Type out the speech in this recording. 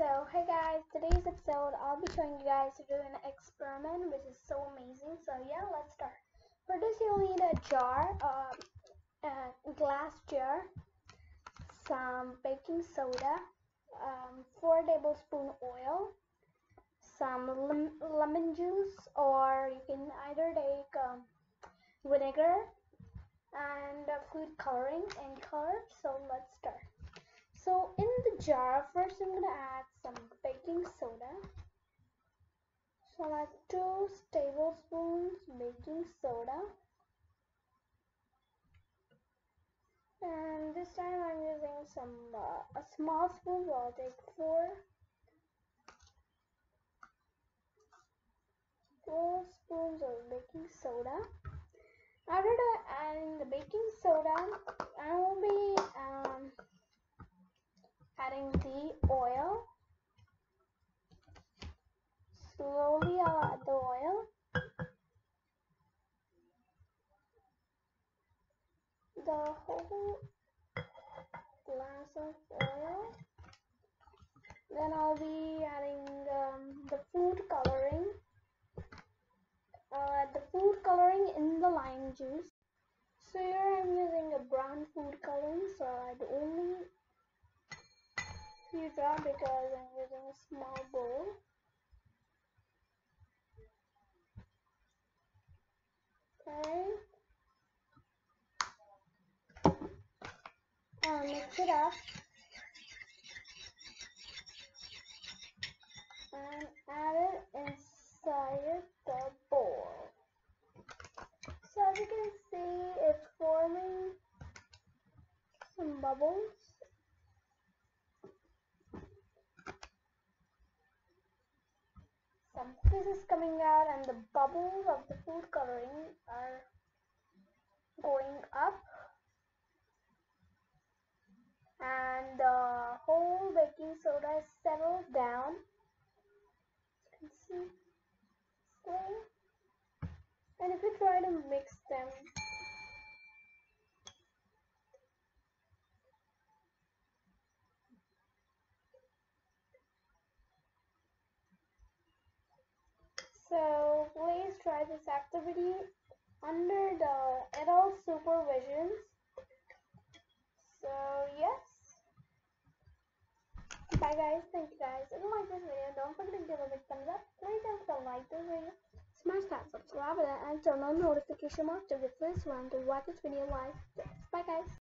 So, hey guys, today's episode I'll be showing you guys to do an experiment which is so amazing. So, yeah, let's start. For this, you'll need a jar, uh, a glass jar, some baking soda, um, 4 tablespoon oil, some lemon juice, or you can either take um, vinegar and uh, food coloring and color. So, let's start. So in the jar, first I'm gonna add some baking soda. So I add two tablespoons baking soda. And this time I'm using some uh, a small spoon, so I'll take four. Four spoons of baking soda. After adding the baking soda, I will be um, adding the oil. Slowly I'll add the oil. The whole glass of oil. Then I'll be adding um, the food coloring. I'll add the food coloring in the lime juice. So here I'm using a brown food coloring, so I'll add only few drops because I'm using a small bowl. I'll mix it up. And add it inside the bowl. So as you can see, it's forming some bubbles. some fizz is coming out and the bubbles of the food coloring are going up and the whole baking soda is settled down and if you try to mix them So please try this activity under the adult supervision. So yes. Bye guys, thank you guys. If you like this video, don't forget to give a big thumbs up. Please don't forget to like this video. Smash that subscribe button and turn on notification mark to get this one to watch this video live. Bye guys.